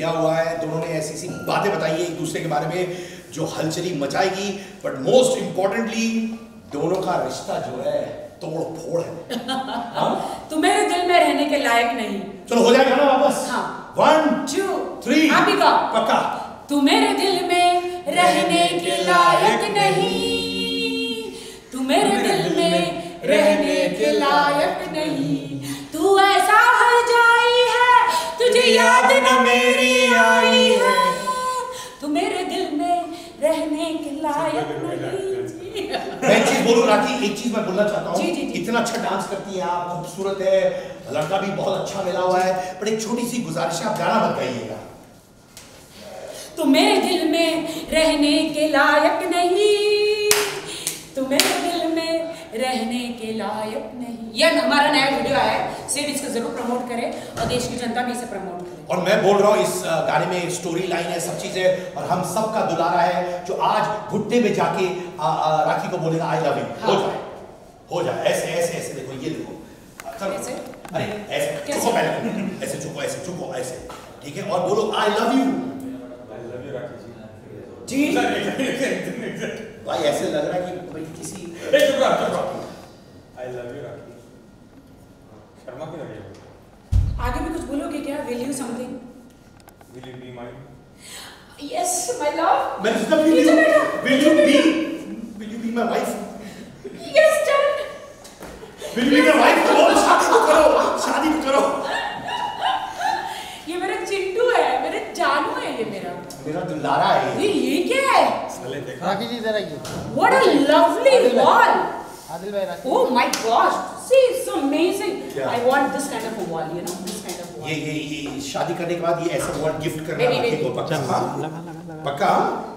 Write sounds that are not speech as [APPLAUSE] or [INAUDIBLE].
किया हुआ है? दोनों ने ऐसी सी बातें बताई है एक दूसरे के बारे में जो हलचली मचाएगी बट मोस्ट इंपॉर्टेंटली दोनों का रिश्ता जो है तोड़ फोड़ है। [LAUGHS] हाँ? तू मेरे दिल में रहने के लायक नहीं। चलो हो जाएगा ना वापस? हाँ। वन टू थ्री आप ही गाओ पक्का। तू मेरे दिल में रहने के लायक नहीं। तू मेरे दिल में रहने के लायक नहीं। तू ऐसा हर जाई है तुझे याद मैं एक चीज़ बोलूँ राखी एक चीज़ मैं बोलना चाहता हूँ। इतना अच्छा डांस करती है आप खूबसूरत है लड़का भी बहुत अच्छा मिला हुआ है पर एक छोटी सी गुजारिश आप गाना मत गाइएगा। तू मेरे दिल में रहने के लायक नहीं। रहने के लायक नहीं। ये हमारा नया वीडियो आया है सिर्फ़ इसको ज़रूर प्रमोट करें और देश की जनता भी इसे प्रमोट करे। और मैं बोल रहा हूँ इस गाने में स्टोरी लाइन है सब चीज़ें और हम सबका दुलारा है जो आज घुट्टे में जाके राखी को बोलेगा आई लव यू हो। जाए हो जाए ऐसे ऐसे ऐसे देखो ये देखो। चलो। अरे ऐसे चुको पहले। ऐसे चुको ऐसे चुको ऐसे। ठीक है और बोलो आई लव यू जी। जी। [LAUGHS] भाई ऐसे लग रहा है कि भाई किसी ए, चुप रहो, चुप रहो। I love you, Rakesh. Sharma क्यों लग रही हो? आगे भी कुछ बोलोगे क्या? Will you something Will you be mine? Yes my love मैं सोचता will you will you be will you be my wife yes done will you be my wife करो शादी तो करो। शादी तो करो। ये मेरा चिंटू है मेरा जानू है ये मेरा। मेरा दुलारा है ये। ये ये क्या है? साले देखा? राखी जी इधर आइए what a lovely wall Oh my gosh! See, it's so amazing. Yeah. I want this kind of a wall, you know, this kind of wall. ये ये ये शादी करने के बाद ये ऐसा वॉल गिफ्ट करना Maybe, राखी maybe. को पक्का हाँ? पक्का हाँ?